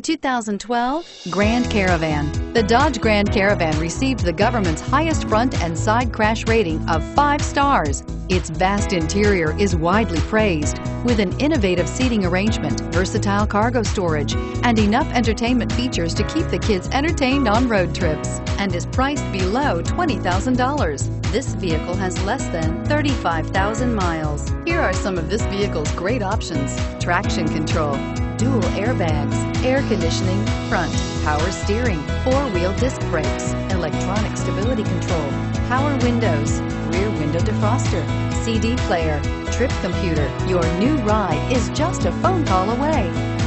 2012 Grand Caravan. The Dodge Grand Caravan received the government's highest front and side crash rating of five stars. Its vast interior is widely praised, with an innovative seating arrangement, versatile cargo storage, and enough entertainment features to keep the kids entertained on road trips, and is priced below $20,000. This vehicle has less than 35,000 miles. Here are some of this vehicle's great options. Traction control, dual airbags, air conditioning, front, power steering, four-wheel disc brakes, electronic stability control, power windows, rear window defroster, CD player, trip computer. Your new ride is just a phone call away.